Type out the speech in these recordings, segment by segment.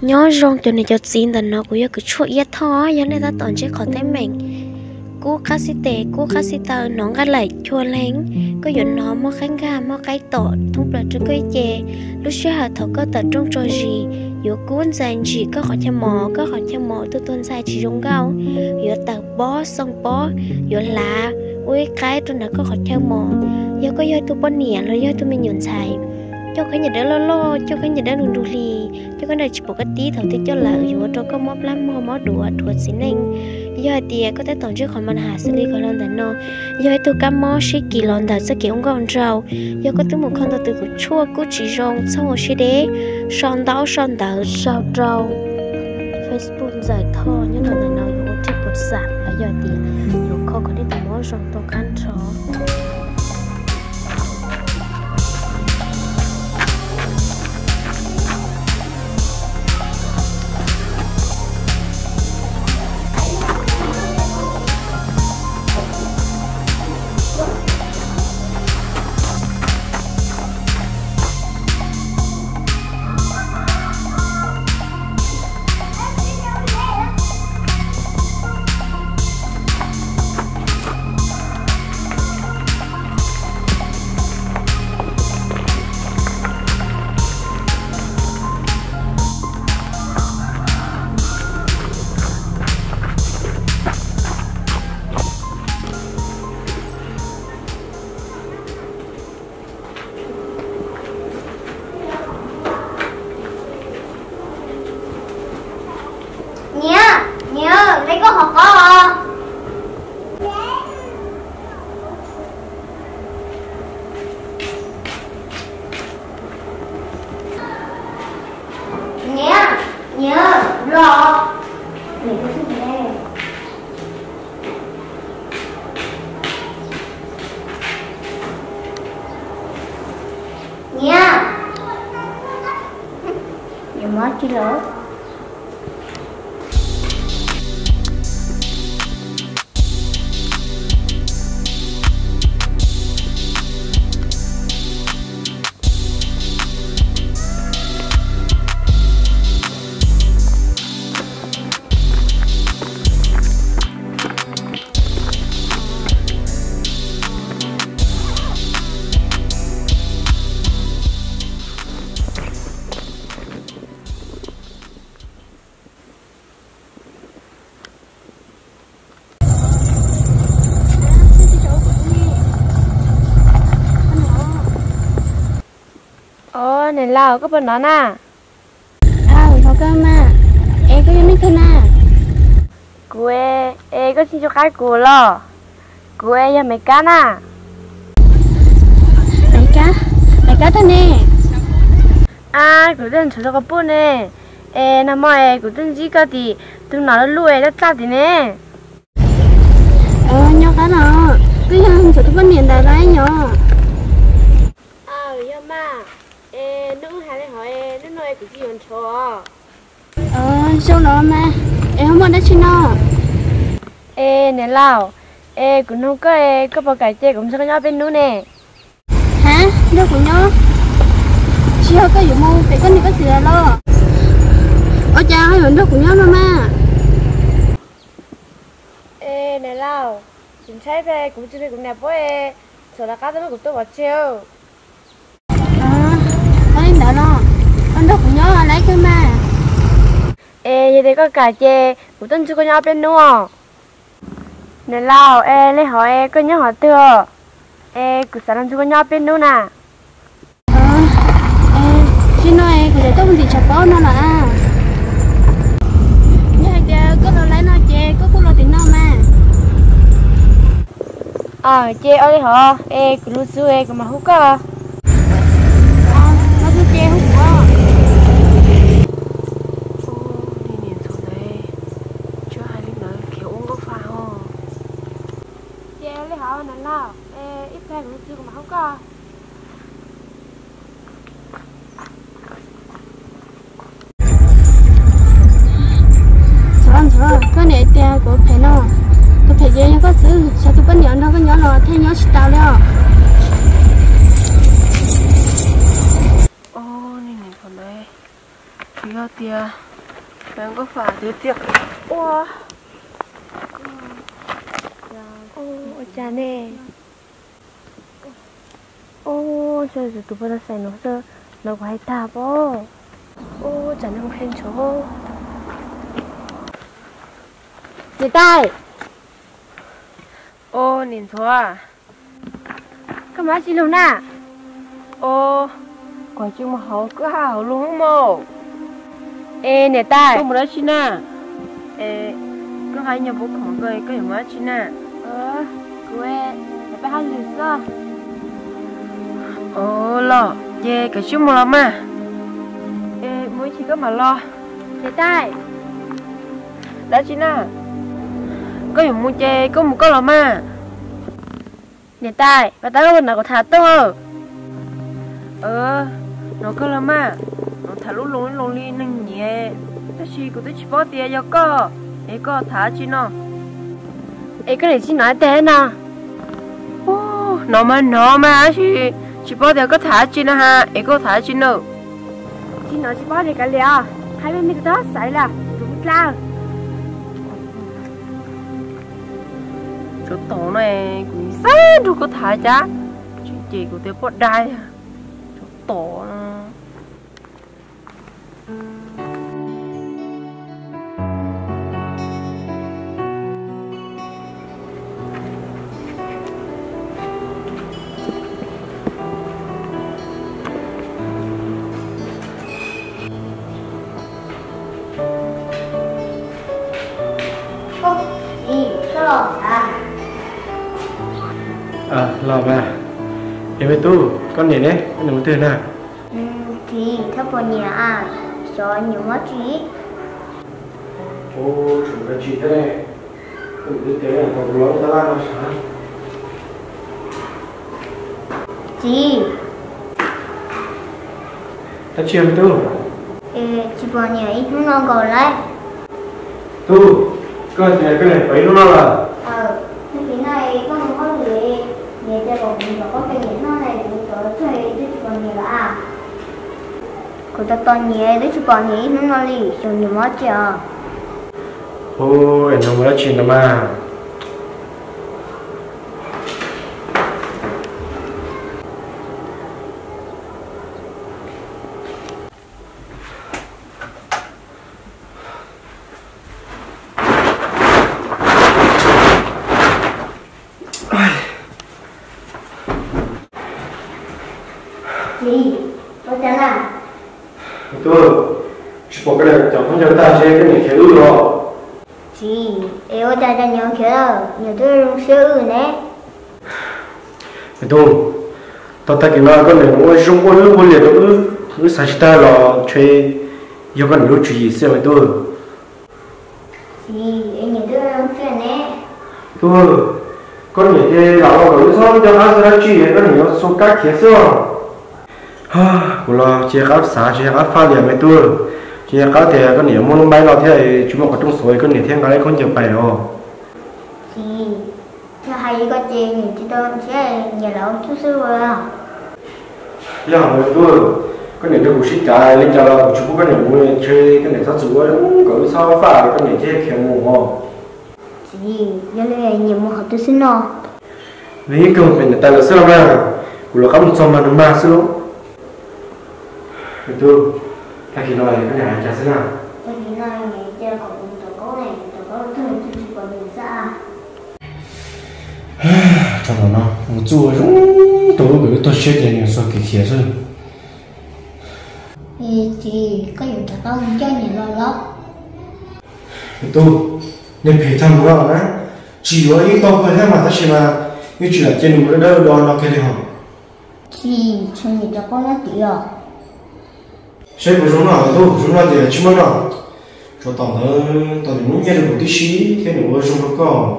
nhớ rong cho nên cho xin tận nó cũng yêu cứ chuột yết thó, cho nên ta tổn chết khó tay mình. Cú khá sĩ tệ cú khá sĩ tờ, nó gắt lại chua lén. Có dọn nó mò khánh gà, mò cái tổ thông bờ trước cái chè. Lúc xưa hà thọ có tờ trong trò gì? Yếu cuốn dành chỉ có khỏi cho mò, có khỏi cho mò, tôi tuân sai chỉ dùng gạo yếu tờ bó xong bó yếu lá ui cái tôi nó có khỏi cho mò. Yếu có yếu tôi bó nỉa rồi yếu tôi mình nhuận xài cho cái nhà đó lo lo, cho cái nhà đó đừng đùa lì. Cho cái này chỉ một cái tí thầu thì cho là dù cho có móp lắm mò mò đùa đùa xin anh giờ thì có thể tổng chức khỏi mình hạ xử lý khỏi lần đàn nó giờ tôi cam mò sĩ kỳ lần đàn sẽ kiểu con trâu giờ có tiếng một con tôi từ của chua của chỉ rong sau một sĩ đế. Son đau son đỡ sao trâu Facebook giải thọ như là đàn nó dù chỉ bột sạc là giờ thì dù không có đi tổng mò rong tôi ăn Yeah. You want to love? 楼？này có bên đó nè à có cơ mà. Em có những cái nè cô e e có xin cho cái cô lo e ya mấy cá nè mấy cá? Mấy cá thế nè. À cô tên cho cái nè. E nằm e cô tên gì cái thì tôi nói e đã tắt đi nè. Ờ nhau cá nào cứ cho có niềm đại đấy nhỏ ờ ya ma ê nữ hai lên hỏi ê nói cái gì còn cho ờ sao nó mà em không muốn đất chi nó ê nè lao ê cũng không có ê có bao cái chơi cũng sao nhau bên nữ nè. Hả? Đâu của nhau chỉ có dụng mua phải có những cái gì là lo ở cha hai người đâu cũng nhau mà ê, nè lao chính trái về cũng chưa biết cũng đẹp quá ê. Sợ là cá nó cũng tôi bảo chiều con đâu cũng nhớ lấy cơ mà ê vậy thì có cả chè của tôi chưa có nhau bên không? Nè lao ê lấy hỏi ê có nhớ hỏi chưa ê của sao chưa có nhau bên đúng nè. Ờ ê xin nói của để tôi thì chả có nó là như tia có lo lấy nó chè có cũng lo tiền nó mà ờ chè ơi hả? Ê của lu su ê của mà hút cơ tia em có phải thứ tiếc Wow. Ô, cha nè. Ô, trời rồi tụi bây giờ xài nó giờ nó quay ta bố. Ô, cha nó khen chỗ. chị tay ô nhìn thua à cái má chị luôn nè ô quả chứ mà hậu cứ hảo luôn không ê nè tay không một đó chi nè ê cứ hai nhà bố khổng cười có hiểu má chi nè ờ quê để bé hai lượt sao ô lo ye cái chú mà lo mà ê mới chỉ có mà lo chị tay đó chi nè có hiểu mua chê có một có lo mà nè tay bà ta có nào có thả to ờ nó có lo mà thả lúc lông lông li nâng nhẹ. Ta chỉ có tới chỉ bỏ tiền cho có ê có thả chi nó? Ê cái này chị nói thế nè ô nó mà nó mà chỉ chỉ bỏ tiền có thả chi nó ha? Ê có thả chi nó? Chị nói chị bao nhiêu cái liền hai bên mình đó xảy là đúng lao. Chỗ tổ này cũng sáng đâu có thả chuyện gì của tôi bỏ đai. Chỗ tổ nó nhìn đấy? Con đừng từ nào. Thì theo bọn nhà à, cho nhiều mất trí. ô chúng ta chỉ thế. Này không biết thế là còn lo ta la nó sao Chị, ta chiêm tu ê, chị bọn nhà ít nó ngon gọi lại. tu con thì cái này phải nó là Ờ, thì cái này con không có người nhà cha còn mình có cái nhẫn nó này cũng có thuê À? Cô ta toàn nhà để chị bọn nhà nó ngon đi, cho nhiều mất ô em không chuyện mà. 또 집어가려 정말 저다 제게 계도로 지 에오다다 연결 너들 세우네 또 또다기 나가네 뭐 중국을 몰래도 그 사시다라 최 요건 로치 있어요 또 이, 애니들은 편해. 또, 그럼 이제 나와서 의사원장 하더라 취해. 그럼 여기서 손가락 계속 cô lo chia cắt xả chia cắt pha liền mấy tu chia cắt thì con này muốn bay nào thế chúng có trong số con này thêm cái con chịu bài rồi Chị, cho hay có nhìn chị tôi sẽ nhà lão chú sư à. giờ mấy tu con này được bút xích cái lên cho là chú con này muốn chơi con này sao chú có sao pha con này chơi khéo ngủ Chị, giờ này nhiều một học tôi xin nó. vì cái mình ta là sao mà của nó không cho mà nó mà sao itu lagi nói cái nhà cha thế nào Tôi nghĩ là ngày chơi còn tổ cố này, tổ cố thôi chứ chị còn nhìn xa. cho nó nó một chú rung tôi bị tôi chết tiền nhiều số kỳ kia rồi Thì chị có dùng thật không cho lo lắm. itu nên phải thầm nó á chỉ có ít to hơn thế mà ta chỉ là như chỉ là trên một đỡ đó nó cái gì hả Chị, cho nhìn cho con nó tỉ à sẽ bổ sung nào tôi bổ sung nào thì mà nào cho tao nó tao thì muốn được một tí xí, thế nữa bổ sung có.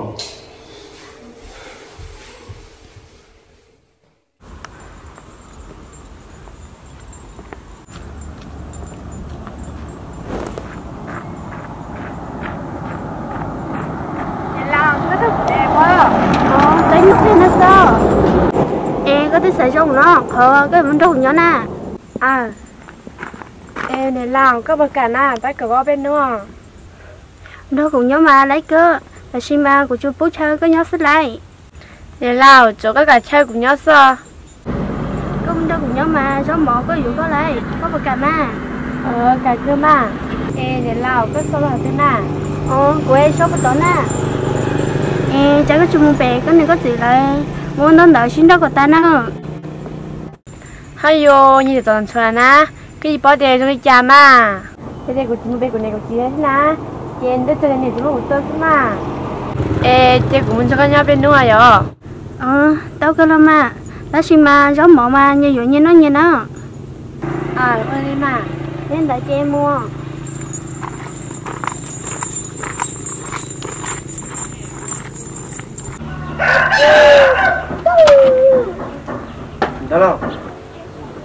Nó có thể sử dụng nó? Cái vấn đồ nhớ nè à ê em này lao có bậc cả na ta có có bên nữa đó cũng nhớ mà lấy cơ. Là xin mà của chú bố chơi có nhớ xích lại. Này lao chỗ các cả chơi cùng nhau sao cũng đó cũng nhớ mà số mỏ có vụ có lấy có bậc cả na ờ cả cơ mà. Em này lao có sao là thế nào ờ của em số bậc đó na em chắc có chú mua bè có này có gì lại? Muốn đón đợi xin đó của ta nữa hay yo như thế toàn na cái gì bỏ tiền cho cái cha mà cái này của chúng bây của này của chị thế na tiền đất cho này chúng nó tốt mà. Ê chị cũng muốn cho cái nhau bên nữa rồi ờ đâu cơ lắm mà đó xin mà số mỏ mà như vậy như nó như nó. À ơi đi mà. Nên đợi cho em mua. Đó đâu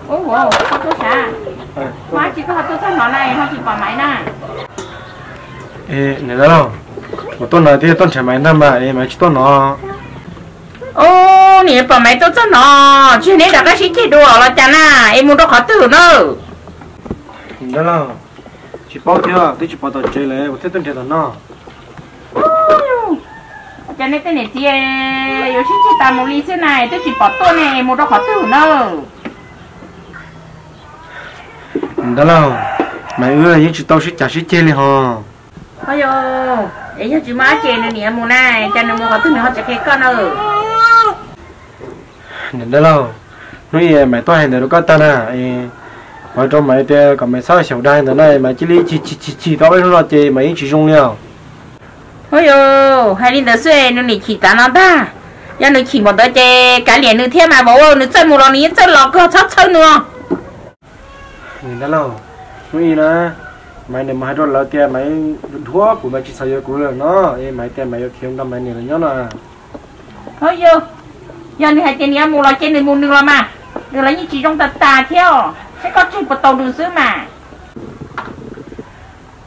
ồ ồ học tôi sao má chỉ có học tôi sao nó này họ chỉ bỏ máy nè ê này đó đâu một tuần này thì tuần chạy máy năm mà em máy chỉ tuần nó. Ô nè bỏ máy tôi sao nó. Chứ này đã cái gì chỉ đùa là chả nè em muốn đâu khó tử nữa. Đó đâu chỉ bao tiêu tôi chỉ bao tờ chơi lấy một thế tuần chạy nó. Cho nên cái này chị 有些 chỉ tao một ly thế này. Tôi chỉ bỏ tôi này muốn đâu khó tử nữa. Đó đâu mày ưa những chỉ tao sẽ trả sẽ chơi liền hả? Ôi yo ấy cho chị má chị này nè mua này cho nên mua khó tử nữa họ sẽ cái con nữa nên đó đâu nói mày tôi hay để nó có ta nè ở trong mày thì còn mày sao xấu đai nữa này mày chỉ lý chỉ chỉ chỉ chỉ tao nó chỉ mày chỉ dùng nhau ôi yo hai linh đứa xuê nó nỉ chỉ ta nó ta. Ya nó chỉ một đứa chơi cả liền nữa thêm mà bố nó chơi một lần nữa chơi lọ cơ chắc chơi nữa. Nên đó đâu nói nè mày này mày đó là tiền mày thua của mày chỉ sao giờ của nó. Mày tiền mày thiếu năm mày này là nhớ nè. Thôi vô giờ này hai tiền nhà mua lại trên này mua được rồi mà. Được lấy như chỉ trong tật tà theo sẽ có chuyện bắt đầu được xứ mà.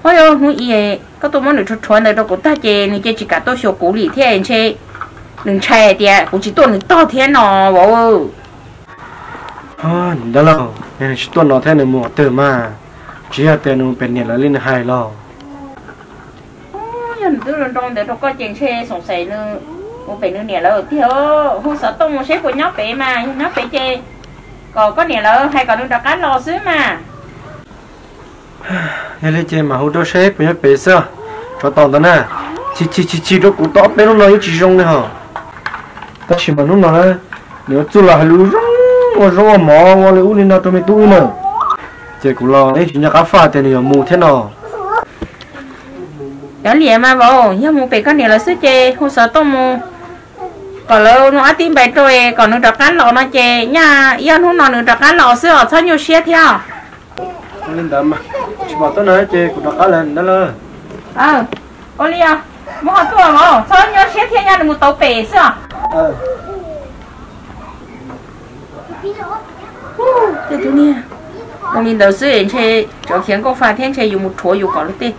Thôi vô nuôi ý có tôi muốn được cho chuẩn được đâu cũng ta chơi này chơi chỉ cả tôi sửa cũ lì thế anh chơi đừng chạy đi cũng chỉ tôi đừng to thế nó bố à đó là nên chỉ tuần nó thế này mua từ mà chỉ là tiền nó bên này là lên hai lo giờ tôi lần trong để tôi có chuyện chơi sống sài nữa. Một bé nữa nè là theo hôm sau tôi một xếp của nhóc bé mà nhóc bé chơi còn có nè là hay còn đừng đặt cá lò xứ mà. Nên lên trên mà hỗ trợ sếp bây giờ bé sao cho tao đó nè. Chỉ chỉ chỉ chỉ đó cũng tao bé nó nói chỉ dùng nữa hả? Ta chỉ mà nó nói nếu chú là lú rong mà rong mà mà lấy u lên nó cho mày túi nữa chỉ cũng lo ấy chỉ nhà cá pha tiền nhiều mù thế nào đó liền mà bố giờ một bé con nè là xứ chơi hôm sau tôi mua còn lâu nó tìm bài rồi còn nó đặt cá lò nó chơi nha giờ hôm nào nó đặt cá lò xứ ở sao nhiều xe theo lên đầm mà chỉ bảo tôi nói chơi cũng đặt cá lên đó là ờ ô li à mua hot tua mà sao nhiều xe theo nha nó một tàu bể xứ à ờ这对呢， 我们都是人去昨天我发天去有木戳有搞了的，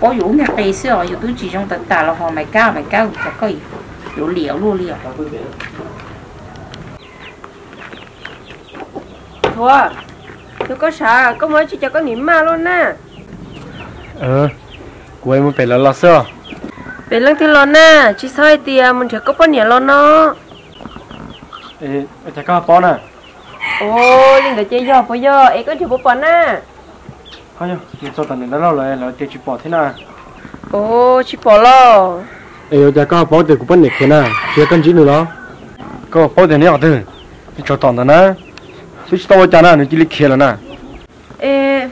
我有那白色哦，有都集中的打了哈，买干买干才可以，有料路料。 thua tôi có sợ có mới chỉ cho có niệm ma luôn nè ờ của em phải là lo sao về lần thứ lo nè chỉ sai tiền mình chỉ có bao nhiêu lo nó ê chắc có bó nè ô linh để chơi giờ bây giờ ấy có chịu bố bắn nè thôi nhá cho tao nên nó lại là tiêu chỉ bỏ thế nào? Ô chỉ bỏ lo ê chắc có bó tiền của bên này thế nào chưa cần gì nữa đó. Có bó tiền này ở đây cho tao đó nè chỉ tao nó nó chỉ lịch là nè ê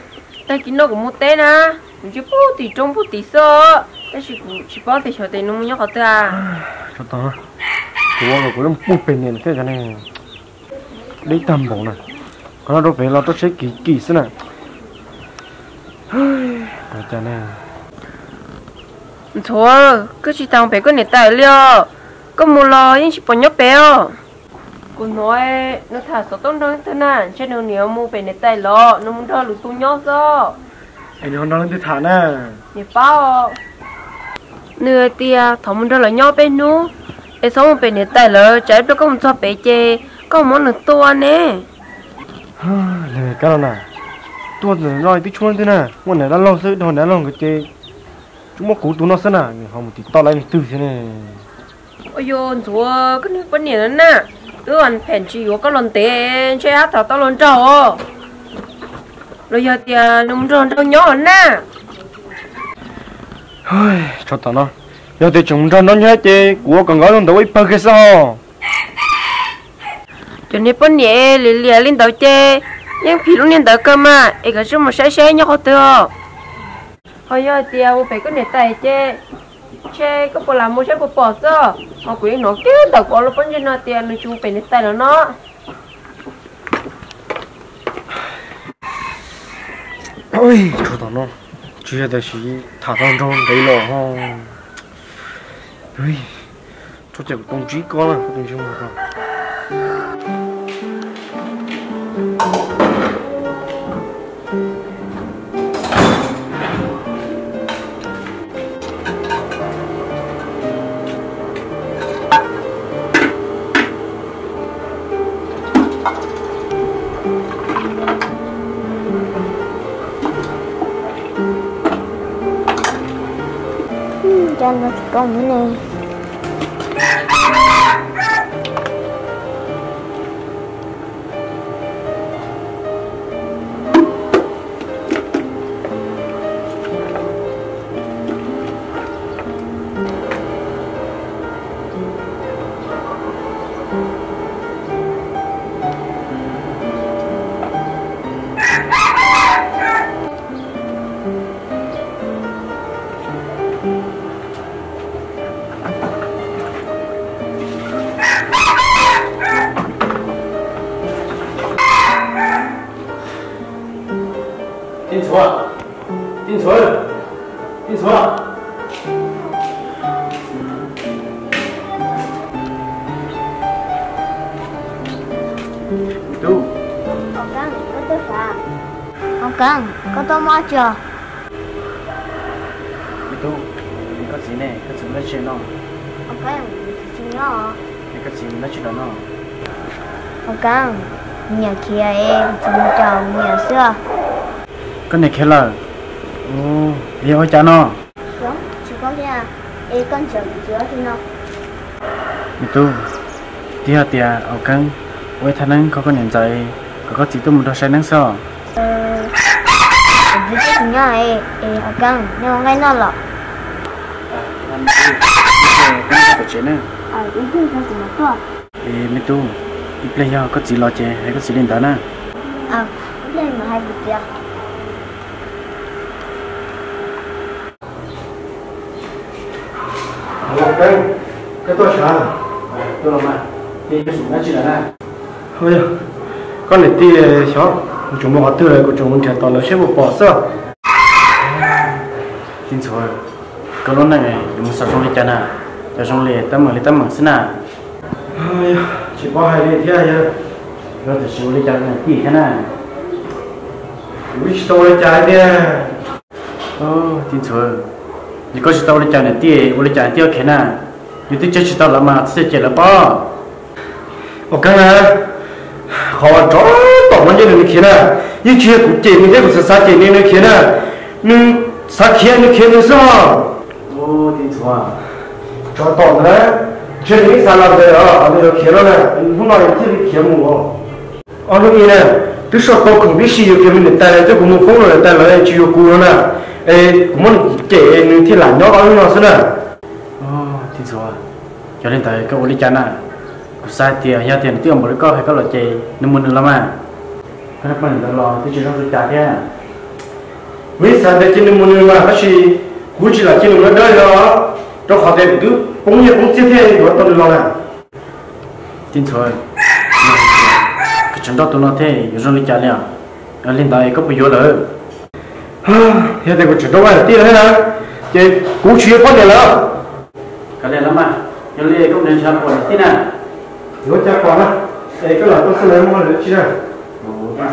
ta chỉ nó cũng một té nè chỉ bố thì trong bố thì sợ. Ta chỉ chỉ thì sợ thì nó nhóc ta. Cho tao. Của nó của nó bút bên này thế cho nên lấy tầm bộ nè. Còn nó đâu phải là tôi sẽ kỳ kỳ thế này cho nên thua cứ chỉ tao bé có nét tài liệu. Có một lo nhưng chỉ bỏ nhóc bé. À cô nói nó thả số tông đó thế nào cho nên nếu mua bé nét tài lo nó muốn cho lũ tu nhóc sao anh nó đang đi thả nè. Nhỉ bao. Nửa tia thằng muốn cho là nhóc bé nu em sống một bé nét tài lo trái tôi có một cho bé chê có món là to nè. Là cái nào? Tua rồi rồi bị chuôn thế nè muốn này đã lâu sự đòn đã lâu cái chê chúng mắc cú tụ nó sân à họ một tí to lại từ thế nè, ôi yo chúa cái này vấn đề nè. Đứa ăn phèn chỉ có cái lần té chơi hát thảo to lần trầu. Rồi giờ thì à, nông tròn trâu nhỏ nè. Ôi cho tao nó giờ thì chúng tròn nó nhớ chê của còn gói lần đầu ấy bơ cái sao? Cho nên bữa nhẹ lì lì lên đầu chê. Nhưng phí lúc lên đầu cơ mà, ấy cái chúng mà sẽ sẽ nhau khó thừa. Hồi giờ tiền à, phải có nền tài chê. Chê, có bỏ làm mua chơi bộ bỏ cho mà quý nó kia đầu có lúc bên trên nó tiền, nó chú phải nền tài nó. Ôi, chú tao nó. Chú chưa đây gì thả con trâu đấy lò ha ôi chú chạy công trí con à công trí mà không Ừ, cho nó con nữa này cái gì nó chuyện nó con cần nhà kia em chúng chồng nhà xưa. Cái này kia là ô đi hỏi cha nó. Đúng chỉ có nhà em con chồng chữa thì nó Tu tia tia ở căn với thằng anh có có niệm dạy. Có có chỉ tôi muốn đọc sai năng sao? Chỉ có nhà em em con cần nhưng mà ngay nó là anh tu cái cái chuyện này ở cái gì không chỉ một thôi ê mi tu đi play giờ có chỉ lo chơi hay có chỉ lên đó nè à này mà hay bị tiếc cái cái tôi chả tôi làm mà đi cái sủng nó chỉ là nè thôi giờ con này đi xó chúng mình họ tự của chúng mình trả toàn là sẽ một bỏ sao tin rồi cái lúc này chúng sao trong đi chả nè cho trong lề tâm mở lề tâm mở xin nè chỉ có hai lề thế à rồi thì số lề chả này gì thế nè Which store chả đi Oh, tin rồi你过去到我的家里地，我的家地要看呐，有的就知道了嘛，直接接了吧。我刚才好找到我这里去了，一去不见你这不是啥见你的去了，嗯，啥看你看的是吗？哦，听错啊，找到了， 젊은 사람들요, 아니요, 결혼은 누나는 집이 결혼고. 어느 이는 그래서 또 공비시 요금이 따라 저 고모 공을 따라 주요 구나. 에, 고모는 이제 능티 란요 어느서나. 어, 진짜. 결혼 다 이거 우리 자나. 구사 때 해야 되는 때 뭐를 거 할까 어째 너무 늘어마. 그러면 달라. 이제 좀 자게. 왜 산대 지는 문을 막 같이 굳이 라지는 거 달라 cho họ để cứ bông nhiêu bông chia thế rồi tao được lo à tin thôi cái chuyện đó tụi nó thế rồi lý trả liền lên tại có bây giờ rồi hiện tại của chúng tôi là tiền thế nào thì cú chuyện quan điểm là cái này lắm mà. Giờ lấy công nhân chăm quản thế nào. Nếu chắc quản á cái là tôi sẽ lấy mua được chứ nào?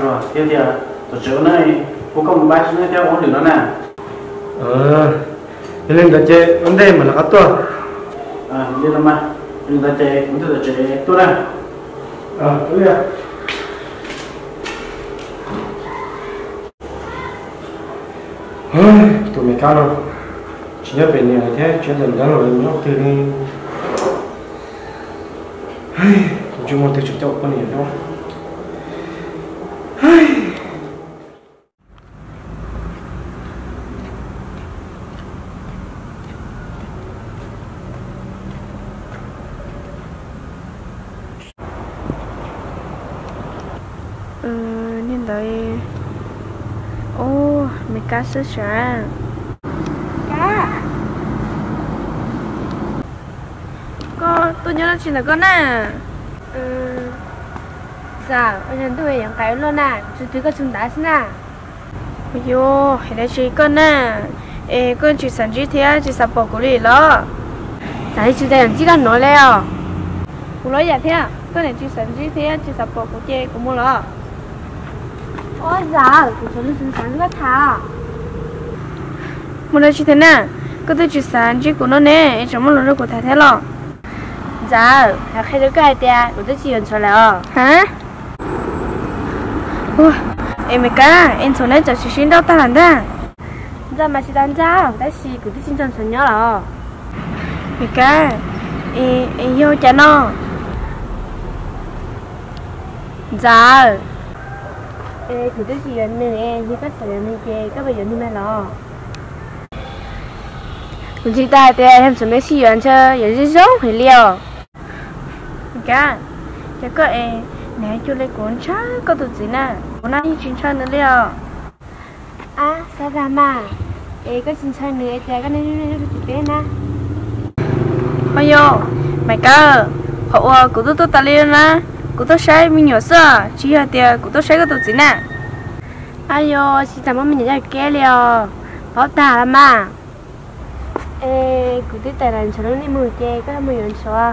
Rồi. Tiếp theo tổ chức này có một bài chúng theo ổn định nó nè ờ lên đó chơi vấn đề mà là cái tôi à lên lắm mà lên đó chơi vấn đề là chơi tôi nè à tôi Ôi, tụi mày cao đâu. Chỉ nhớ về nhà thế chuyện lần đó rồi nhóc từ đi. Chúng một từ chúng tôi có nhiều đâu ừ nên đợi ô mày cá sữa sữa cá con tôi nhớ là chuyện là con à? Ừ. Dạ anh nhân tôi yang cái luôn à. Chú thứ có chúng ta xin à? Ôi yo hay là chị con à. Ê con chỉ sản chỉ thế chỉ sắp bỏ của đi lo tại chú ta chỉ cần nói leo. Của lo dạ thế à? Con này chỉ sản chỉ thế chỉ sắp bỏ của chị của mua lo Ôi dạ, cũng sống sinh sản rất thà Một đời chị thế nè, cứ tôi chị sản chị của nó nè, chẳng mà nó đâu của thầy thế lọ. Dạ, hả khai đứa cái đi, của tôi chị nhận cho lọ Hả? ủa, em mới cá, em sống nè cháu chị xin đâu ta làm ra Dạ mà chị đàn ra, ta chị của tôi xin chồng sống nhớ lọ Mẹ cá, em yêu cha nó Dạ ê của tôi chỉ nhận nè như các sản nhận nè các bây giờ như mẹ lo mình chỉ ta thì em chuẩn bị sử dụng cho những cái giống hay liều mày cá chắc có em. Nè chú lấy cuốn chá có tụi gì nè. Cuốn này chuyên chơi nữa liều à sao ra mà? Ê có xin chơi nữa tia cái này nó nó bé nè. Ôi yo mày cá họ của tôi tôi ta liều nè cụ tôi sai mình nhỏ sợ chỉ là tiền cụ tôi sai cái tổ chức nè ai yo xin chào mình nhận cái liều bảo tả là mà ê cụ tôi tài làm cho nó đi mùi chè có mùi nhận số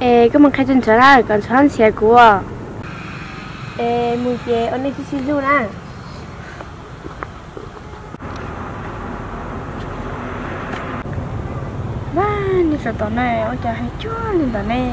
ê cái mình khai chân cho lại còn cho anh xe của ê mùi chè anh đi xin du nè Wow, như sao tao này, ôi trời hay chúa lên tao này